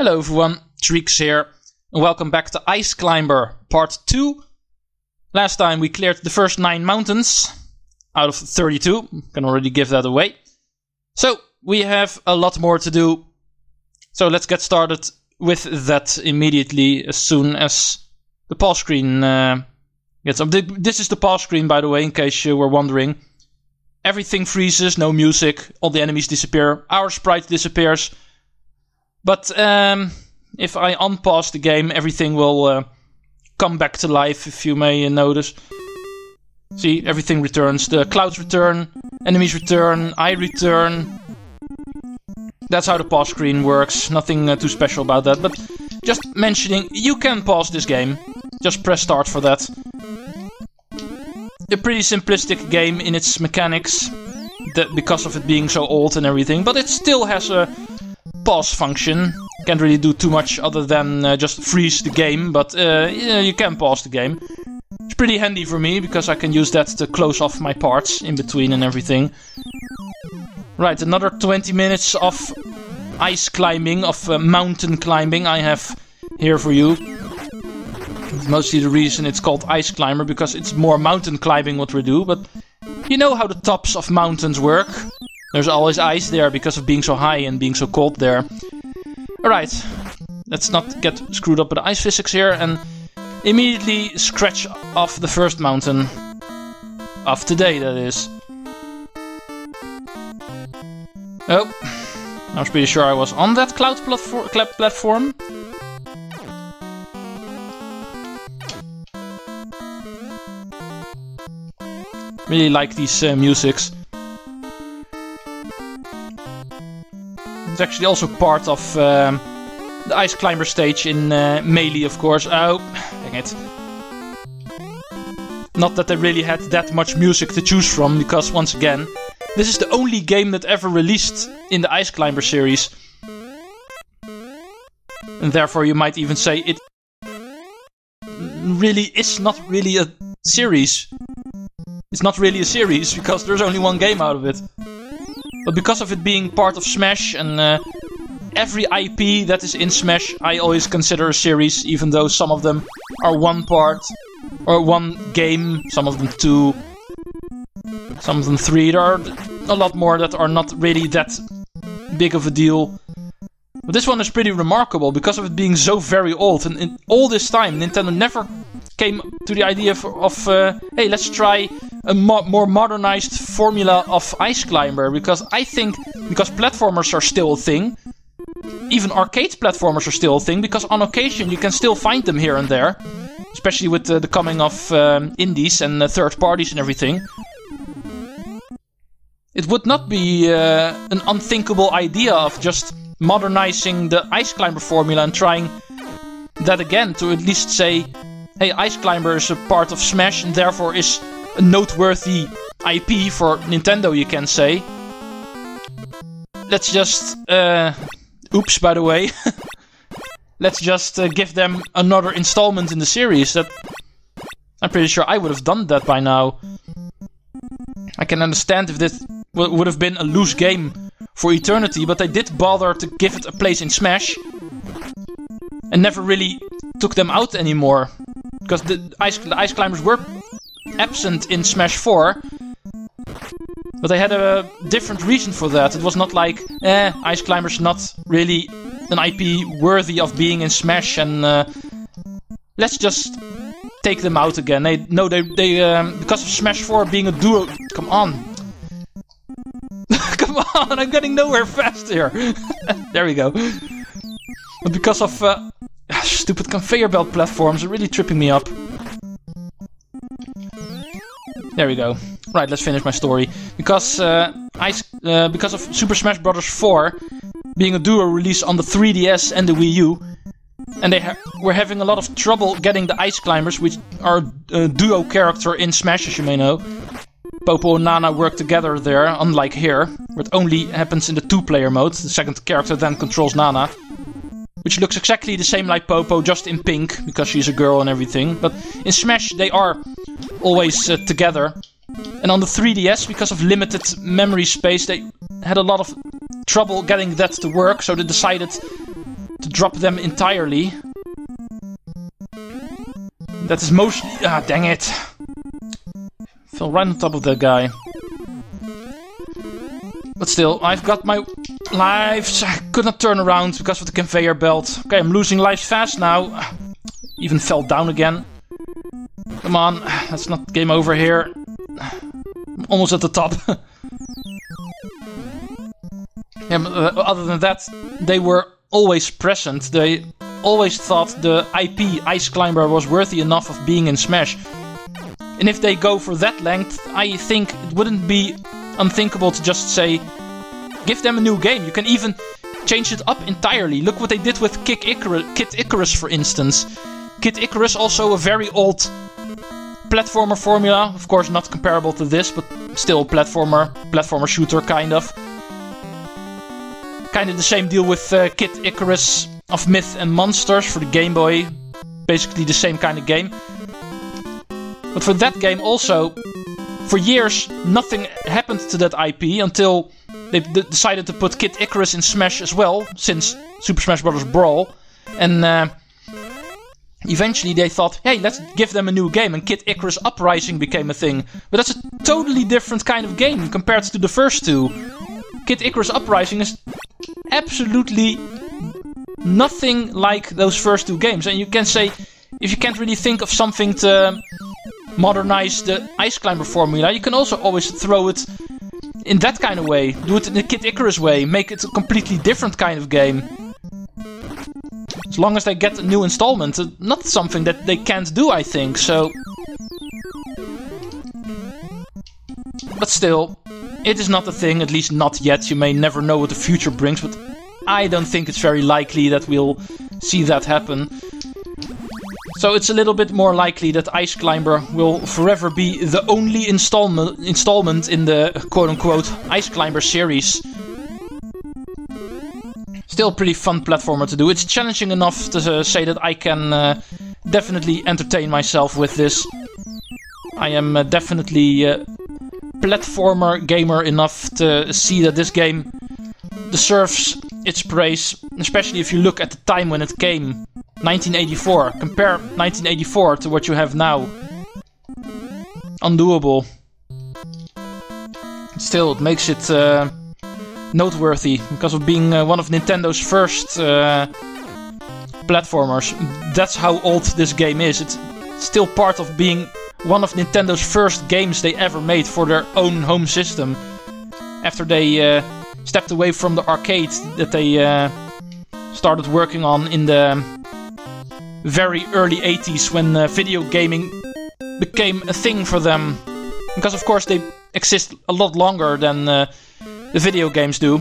Hello everyone, Treecks here, and welcome back to Ice Climber Part 2. Last time we cleared the first 9 mountains out of 32, can already give that away. So, we have a lot more to do, so let's get started with that immediately as soon as the pause screen uh, gets up. This is the pause screen by the way, in case you were wondering. Everything freezes, no music, all the enemies disappear, our sprite disappears, but um, if I unpause the game, everything will uh, come back to life, if you may notice. See, everything returns. The clouds return, enemies return, I return. That's how the pause screen works. Nothing uh, too special about that. But just mentioning, you can pause this game. Just press start for that. A pretty simplistic game in its mechanics. That because of it being so old and everything. But it still has a pause function. Can't really do too much other than uh, just freeze the game, but uh, you can pause the game. It's pretty handy for me, because I can use that to close off my parts in between and everything. Right, another 20 minutes of ice climbing, of uh, mountain climbing I have here for you. Mostly the reason it's called Ice Climber, because it's more mountain climbing what we do, but you know how the tops of mountains work. There's always ice there because of being so high and being so cold there. Alright, let's not get screwed up with the ice physics here and immediately scratch off the first mountain. Of today, that is. Oh, I was pretty sure I was on that cloud platform. Really like these uh, musics. It's actually also part of um, the Ice Climber stage in uh, Melee, of course. Oh, dang it. Not that they really had that much music to choose from, because once again, this is the only game that ever released in the Ice Climber series. And therefore you might even say it really is not really a series. It's not really a series, because there's only one game out of it. But because of it being part of Smash and uh, every IP that is in Smash I always consider a series, even though some of them are one part or one game, some of them two, some of them three. There are a lot more that are not really that big of a deal. But this one is pretty remarkable because of it being so very old. And in all this time, Nintendo never came to the idea of, of uh, hey, let's try a mo more modernized formula of Ice Climber. Because I think, because platformers are still a thing, even arcade platformers are still a thing, because on occasion you can still find them here and there. Especially with uh, the coming of um, indies and uh, third parties and everything. It would not be uh, an unthinkable idea of just modernizing the Ice Climber formula and trying that again to at least say, hey, Ice Climber is a part of Smash and therefore is a noteworthy IP for Nintendo, you can say. Let's just, uh, oops, by the way. Let's just uh, give them another installment in the series. That I'm pretty sure I would have done that by now. I can understand if this would have been a loose game for eternity, but they did bother to give it a place in Smash. And never really took them out anymore. Because the ice, the ice climbers were absent in Smash 4. But they had a different reason for that. It was not like, eh, Ice Climbers not really an IP worthy of being in Smash and uh, let's just take them out again. They no, they they um, because of Smash 4 being a duo. Come on, come on! I'm getting nowhere fast here. there we go. But because of uh, stupid conveyor belt platforms, are really tripping me up. There we go. Right, let's finish my story. Because uh, Ice, uh, because of Super Smash Bros. 4 being a duo release on the 3DS and the Wii U, and they ha were having a lot of trouble getting the Ice Climbers, which are a duo character in Smash, as you may know. Popo and Nana work together there, unlike here, where it only happens in the two-player mode. The second character then controls Nana. Which looks exactly the same like Popo, just in pink, because she's a girl and everything. But in Smash, they are always uh, together. And on the 3DS, because of limited memory space, they had a lot of trouble getting that to work, so they decided to drop them entirely. That is mostly... Ah, dang it. Fell right on top of that guy. But still, I've got my lives. I could not turn around because of the conveyor belt. Okay, I'm losing lives fast now. Even fell down again. Come on, that's not game over here. almost at the top. yeah, but, uh, other than that, they were always present. They always thought the IP Ice Climber was worthy enough of being in Smash. And if they go for that length, I think it wouldn't be unthinkable to just say, give them a new game. You can even change it up entirely. Look what they did with Kick Icarus, Kid Icarus, for instance. Kid Icarus, also a very old platformer formula. Of course, not comparable to this, but still a platformer, platformer shooter, kind of. Kind of the same deal with uh, Kid Icarus of Myth and Monsters for the Game Boy. Basically the same kind of game. But for that game also, for years, nothing happened to that IP until they decided to put Kid Icarus in Smash as well, since Super Smash Bros. Brawl. And uh, eventually they thought, hey, let's give them a new game, and Kid Icarus Uprising became a thing. But that's a totally different kind of game compared to the first two. Kid Icarus Uprising is absolutely nothing like those first two games. And you can say, if you can't really think of something to modernize the Ice Climber formula, you can also always throw it in that kind of way. Do it in the Kid Icarus way. Make it a completely different kind of game. As long as they get a new installment. Uh, not something that they can't do, I think, so... But still, it is not a thing, at least not yet. You may never know what the future brings, but I don't think it's very likely that we'll see that happen. So it's a little bit more likely that Ice Climber will forever be the only installment installment in the quote-unquote Ice Climber series. Still pretty fun platformer to do. It's challenging enough to uh, say that I can uh, definitely entertain myself with this. I am uh, definitely uh, platformer gamer enough to see that this game deserves its praise, especially if you look at the time when it came. 1984. Compare 1984 to what you have now. Undoable. Still, it makes it uh, noteworthy because of being uh, one of Nintendo's first uh, platformers. That's how old this game is. It's still part of being one of Nintendo's first games they ever made for their own home system. After they uh, stepped away from the arcade that they uh, started working on in the very early 80s when uh, video gaming became a thing for them. Because of course they exist a lot longer than uh, the video games do.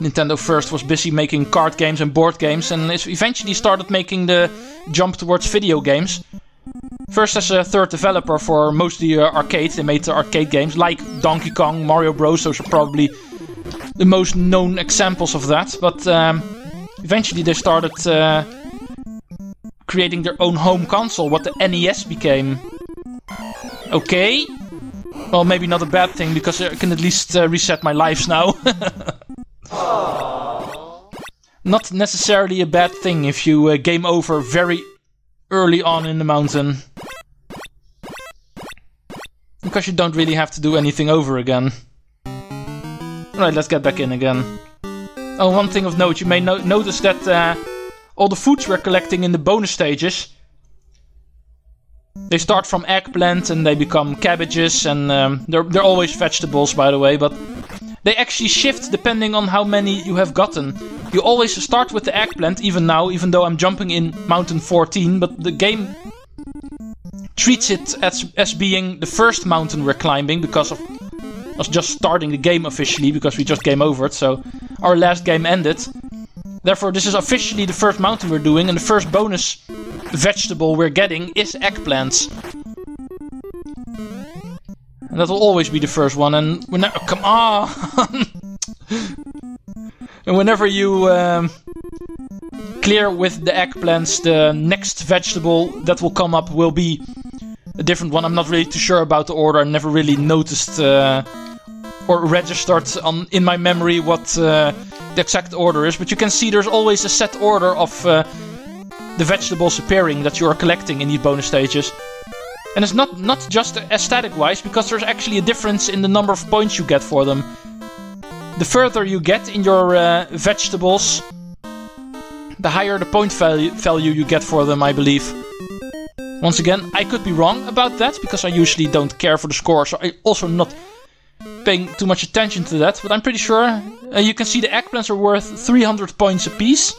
Nintendo first was busy making card games and board games and eventually started making the jump towards video games. First as a third developer for mostly uh, they made the arcade games like Donkey Kong, Mario Bros, those are probably the most known examples of that. But um, eventually they started uh, creating their own home console, what the NES became. Okay. Well, maybe not a bad thing, because I can at least uh, reset my lives now. not necessarily a bad thing if you uh, game over very early on in the mountain. Because you don't really have to do anything over again. Alright, let's get back in again. Oh, one thing of note, you may no notice that uh, all the foods we're collecting in the bonus stages. They start from eggplant and they become cabbages and um, they're, they're always vegetables by the way, but they actually shift depending on how many you have gotten. You always start with the eggplant, even now, even though I'm jumping in mountain 14, but the game treats it as, as being the first mountain we're climbing because of us just starting the game officially, because we just game over it, so our last game ended. Therefore, this is officially the first mountain we're doing, and the first bonus vegetable we're getting is eggplants. And that'll always be the first one, and whenever- come on! and whenever you um, clear with the eggplants, the next vegetable that will come up will be a different one. I'm not really too sure about the order, I never really noticed uh, or registered on in my memory what uh, the exact order is, but you can see there's always a set order of uh, the vegetables appearing that you are collecting in these bonus stages. And it's not, not just aesthetic-wise, because there's actually a difference in the number of points you get for them. The further you get in your uh, vegetables, the higher the point value, value you get for them, I believe. Once again, I could be wrong about that, because I usually don't care for the score, so I also not paying too much attention to that, but I'm pretty sure uh, you can see the eggplants are worth 300 points apiece.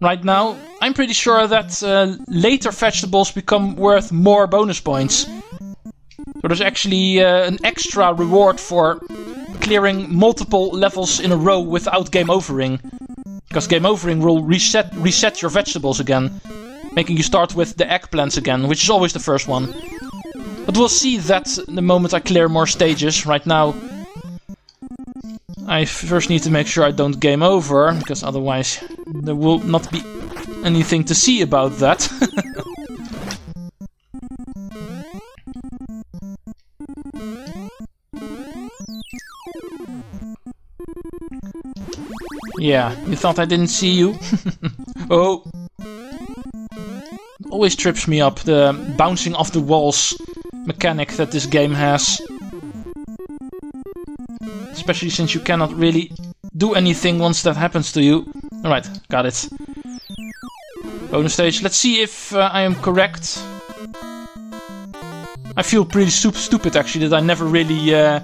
Right now, I'm pretty sure that uh, later vegetables become worth more bonus points. So there's actually uh, an extra reward for clearing multiple levels in a row without game overing. Because game overing will reset reset your vegetables again, making you start with the eggplants again, which is always the first one. But we'll see that the moment I clear more stages. Right now, I first need to make sure I don't game over, because otherwise there will not be anything to see about that. yeah, you thought I didn't see you? oh! Always trips me up, the bouncing off the walls mechanic that this game has. Especially since you cannot really do anything once that happens to you. Alright, got it. Bonus stage. Let's see if uh, I am correct. I feel pretty stupid actually that I never really uh,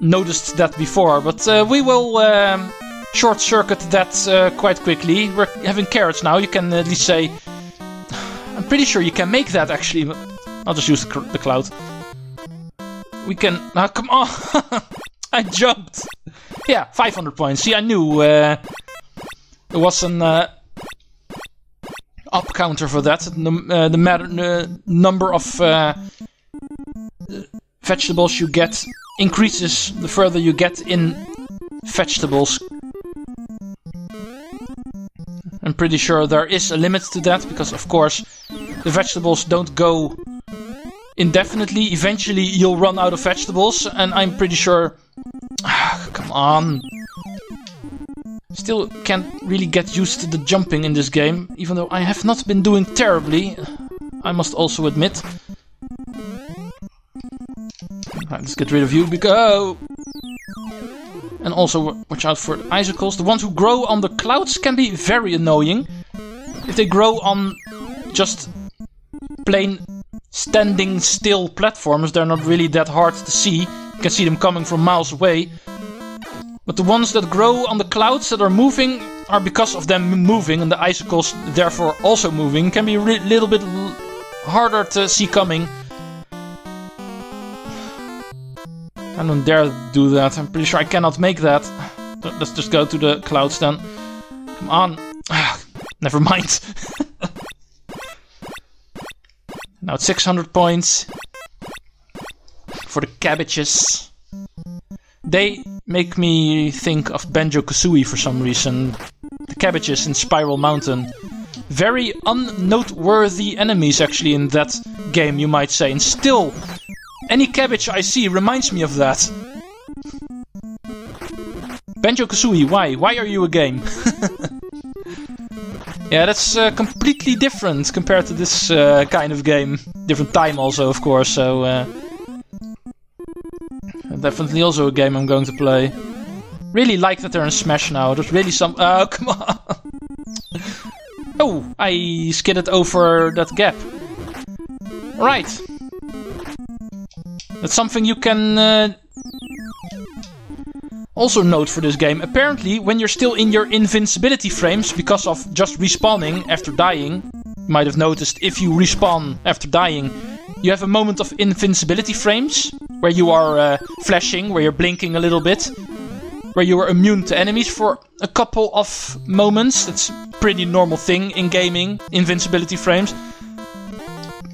noticed that before. But uh, we will um, short circuit that uh, quite quickly. We're having carrots now. You can at least say... I'm pretty sure you can make that actually. I'll just use the, cloud. We can... Now, come on! I jumped! Yeah, 500 points. See, I knew uh, there was an uh, up counter for that. The, uh, the uh, number of uh, vegetables you get increases the further you get in vegetables. I'm pretty sure there is a limit to that, because of course the vegetables don't go indefinitely. Eventually you'll run out of vegetables, and I'm pretty sure... Come on. Still can't really get used to the jumping in this game, even though I have not been doing terribly, I must also admit. Right, let's get rid of you, go! And also watch out for icicles. The ones who grow on the clouds can be very annoying. If they grow on just plain standing still platforms, they're not really that hard to see. You can see them coming from miles away. But the ones that grow on the clouds that are moving are because of them moving and the icicles therefore also moving. Can be a little bit harder to see coming. I don't dare do that. I'm pretty sure I cannot make that. Let's just go to the clouds then. Come on. Never mind. Now it's 600 points for the cabbages. They make me think of Banjo-Kazooie for some reason. The cabbages in Spiral Mountain. Very unnoteworthy enemies actually in that game, you might say. And still, any cabbage I see reminds me of that. Banjo-Kazooie, why? Why are you a game? Yeah, that's uh, completely different compared to this uh, kind of game. Different time also, of course, so... Uh, definitely also a game I'm going to play. Really like that they're in Smash now. There's really some... Oh, come on! oh, I skidded over that gap. Right. That's something you can uh, also note for this game, apparently when you're still in your invincibility frames because of just respawning after dying, you might have noticed if you respawn after dying, you have a moment of invincibility frames where you are uh, flashing, where you're blinking a little bit, where you are immune to enemies for a couple of moments. That's a pretty normal thing in gaming, invincibility frames.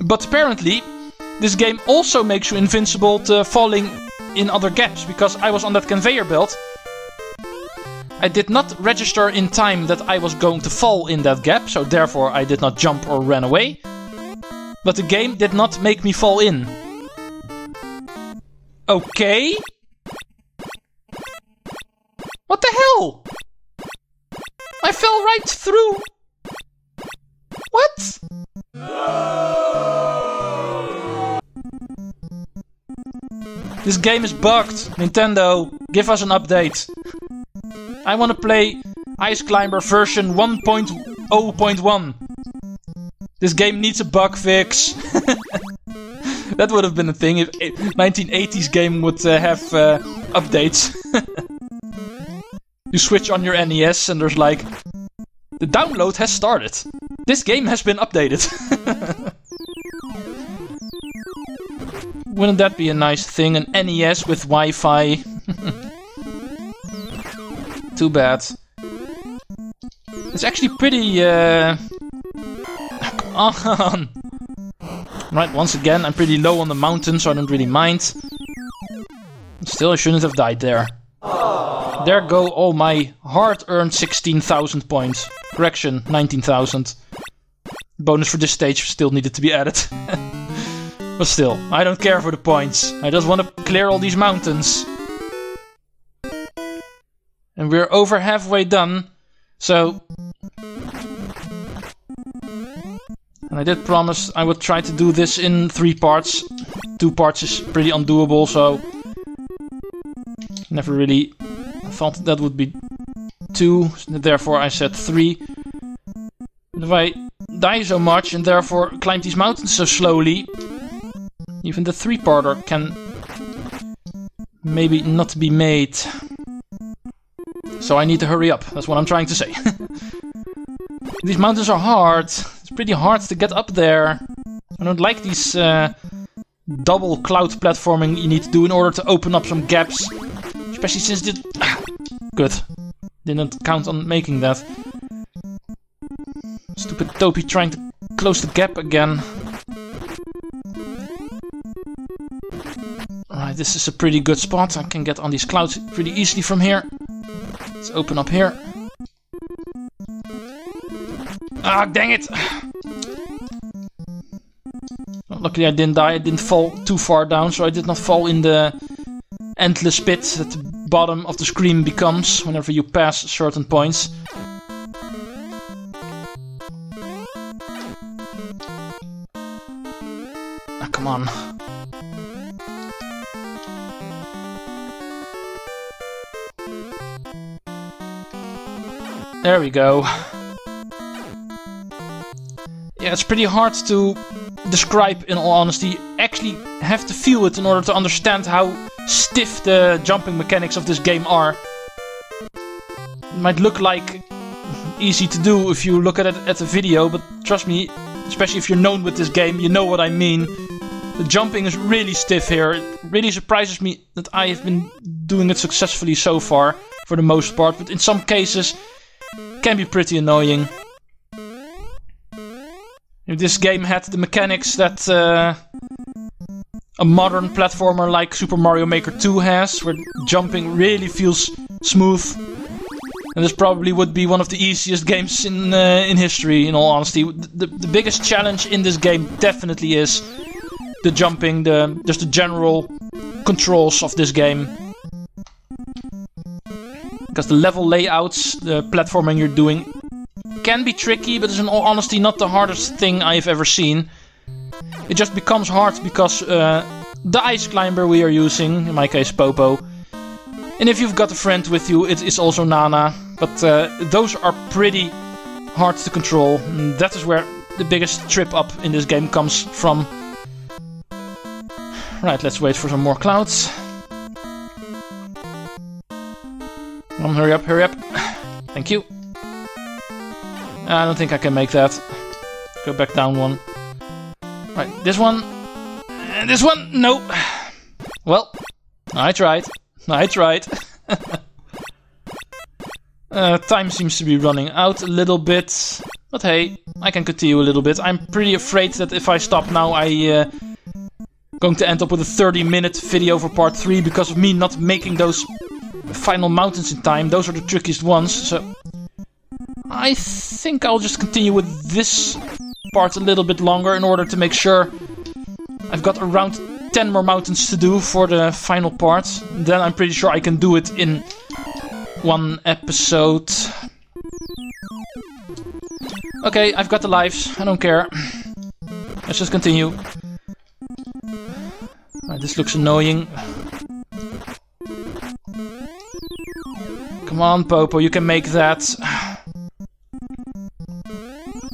But apparently, this game also makes you invincible to falling in other gaps, because I was on that conveyor belt. I did not register in time that I was going to fall in that gap, so therefore I did not jump or run away. But the game did not make me fall in. Okay. What the hell? I fell right through. What? This game is bugged. Nintendo, give us an update. I want to play Ice Climber version 1.0.1. This game needs a bug fix. that would have been a thing if 1980s game would uh, have uh, updates. you switch on your NES and there's like, the download has started. This game has been updated. Wouldn't that be a nice thing? An NES with Wi-Fi. Too bad. It's actually pretty, uh... On! Right, once again, I'm pretty low on the mountain, so I don't really mind. Still, I shouldn't have died there. There go all my hard-earned 16,000 points. Correction, 19,000. Bonus for this stage still needed to be added. but still, I don't care for the points. I just want to clear all these mountains. And we're over halfway done. So... And I did promise I would try to do this in three parts. Two parts is pretty undoable, so... Never really thought that would be two, therefore I said three. If I die so much and therefore climb these mountains so slowly, even the three-parter can maybe not be made. So I need to hurry up, that's what I'm trying to say. these mountains are hard, it's pretty hard to get up there. I don't like these uh, double cloud platforming you need to do in order to open up some gaps. Especially since this... Good. Didn't count on making that. Stupid Topi trying to close the gap again. This is a pretty good spot. I can get on these clouds pretty easily from here. Let's open up here. Ah, dang it! Luckily I didn't die, I didn't fall too far down, so I did not fall in the endless pit that the bottom of the screen becomes whenever you pass certain points. Ah, come on. There we go. Yeah, it's pretty hard to describe in all honesty. Actually have to feel it in order to understand how stiff the jumping mechanics of this game are. It might look like easy to do if you look at it at a video, but trust me, especially if you're known with this game, you know what I mean. The jumping is really stiff here. It really surprises me that I have been doing it successfully so far, for the most part, but in some cases can be pretty annoying. If this game had the mechanics that uh, a modern platformer like Super Mario Maker 2 has, where jumping really feels smooth, and this probably would be one of the easiest games in uh, in history, in all honesty. The, the biggest challenge in this game definitely is the jumping, the just the general controls of this game. Because the level layouts, the platforming you're doing, can be tricky, but it's in all honesty not the hardest thing I've ever seen. It just becomes hard because uh, the ice climber we are using, in my case Popo, and if you've got a friend with you, it is also Nana, but uh, those are pretty hard to control. That is where the biggest trip up in this game comes from. Right, let's wait for some more clouds. Come on, hurry up, hurry up. Thank you. I don't think I can make that. Go back down one. Right, this one. And this one, nope. Well, I tried. I tried. uh, time seems to be running out a little bit. But hey, I can continue a little bit. I'm pretty afraid that if I stop now, I uh, going to end up with a 30 minute video for part 3 because of me not making those final mountains in time. Those are the trickiest ones, so I think I'll just continue with this part a little bit longer in order to make sure I've got around 10 more mountains to do for the final part. Then I'm pretty sure I can do it in one episode. Okay, I've got the lives. I don't care. Let's just continue. Right, this looks annoying. Come on, Popo, you can make that.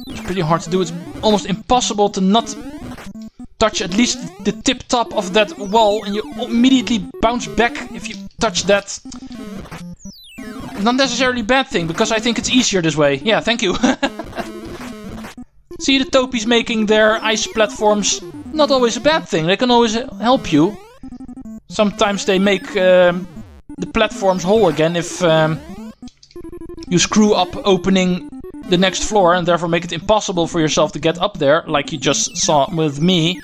It's pretty hard to do. It's almost impossible to not touch at least the tip top of that wall and you immediately bounce back if you touch that. Not necessarily bad thing, because I think it's easier this way. Yeah, thank you. See the Topies making their ice platforms not always a bad thing. They can always help you. Sometimes they make um, the platforms whole again if um, you screw up opening the next floor and therefore make it impossible for yourself to get up there, like you just saw with me.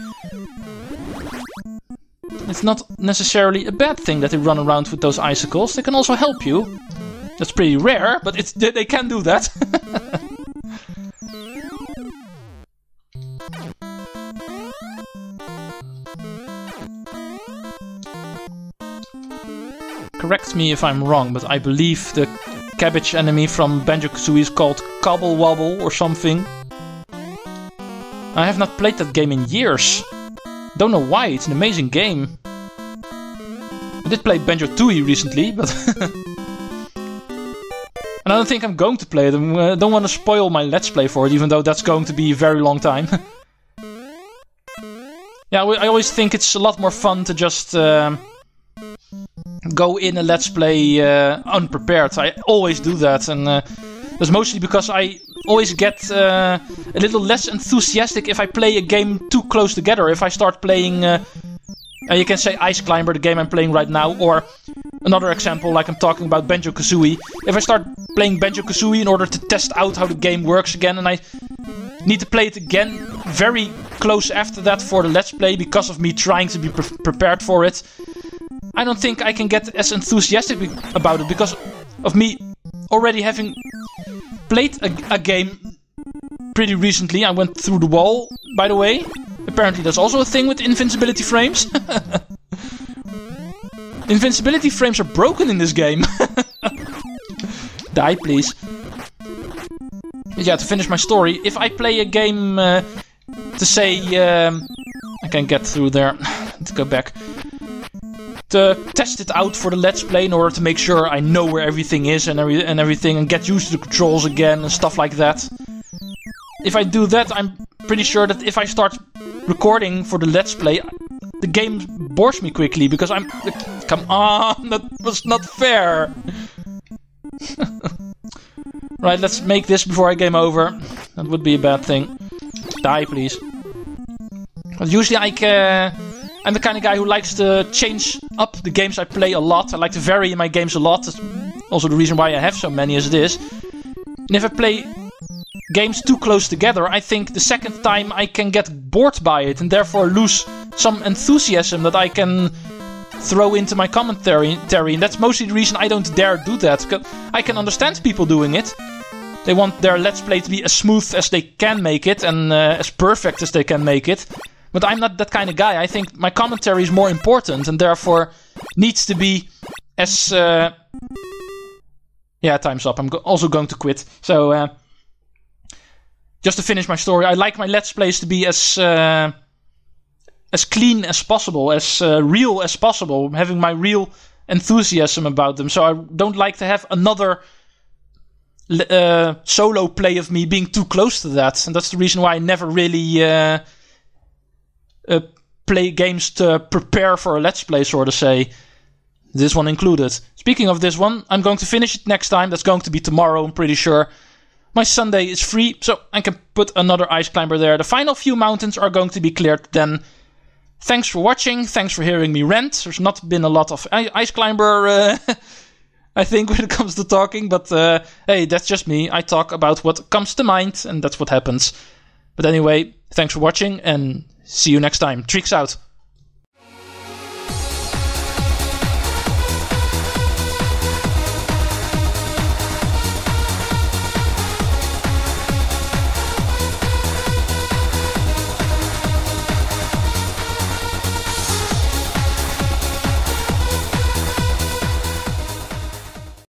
It's not necessarily a bad thing that they run around with those icicles. They can also help you. That's pretty rare, but it's they can do that. Correct me if I'm wrong, but I believe the cabbage enemy from Banjo-Kazooie is called Cobble Wobble or something. I have not played that game in years. Don't know why, it's an amazing game. I did play Banjo-Tooie recently, but... and I don't think I'm going to play it. I don't want to spoil my Let's Play for it, even though that's going to be a very long time. yeah, I always think it's a lot more fun to just... Uh, go in a let's play uh, unprepared. I always do that, and uh, that's mostly because I always get uh, a little less enthusiastic if I play a game too close together. If I start playing, uh, you can say Ice Climber, the game I'm playing right now, or another example, like I'm talking about Banjo Kazooie. If I start playing Banjo Kazooie in order to test out how the game works again, and I need to play it again very close after that for the Let's Play because of me trying to be pre prepared for it. I don't think I can get as enthusiastic about it because of me already having played a, a game pretty recently. I went through the wall, by the way. Apparently there's also a thing with invincibility frames. invincibility frames are broken in this game. Die, please. Yeah, to finish my story, if I play a game uh, to say... Um, I can get through there. to go back to uh, test it out for the Let's Play in order to make sure I know where everything is and, every and everything and get used to the controls again and stuff like that. If I do that, I'm pretty sure that if I start recording for the Let's Play, the game bores me quickly because I'm... Come on, that was not fair! right, let's make this before I game over. That would be a bad thing. Die, please. But usually I can... I'm the kind of guy who likes to change up the games I play a lot. I like to vary my games a lot. That's also the reason why I have so many as it is. And if I play games too close together, I think the second time I can get bored by it and therefore lose some enthusiasm that I can throw into my commentary. And that's mostly the reason I don't dare do that. I can understand people doing it. They want their Let's Play to be as smooth as they can make it and uh, as perfect as they can make it. But I'm not that kind of guy. I think my commentary is more important and therefore needs to be as. Uh... Yeah, time's up. I'm go also going to quit. So, uh... just to finish my story, I like my Let's Plays to be as. Uh... As clean as possible, as uh, real as possible, having my real enthusiasm about them. So I don't like to have another uh, solo play of me being too close to that, and that's the reason why I never really uh, play games to prepare for a let's play, sort of say. This one included. Speaking of this one, I'm going to finish it next time. That's going to be tomorrow, I'm pretty sure. My Sunday is free, so I can put another ice climber there. The final few mountains are going to be cleared then. Thanks for watching. Thanks for hearing me rant. There's not been a lot of ice climber, uh, I think, when it comes to talking. But uh, hey, that's just me. I talk about what comes to mind, and that's what happens. But anyway, thanks for watching, and See you next time. Treecks out.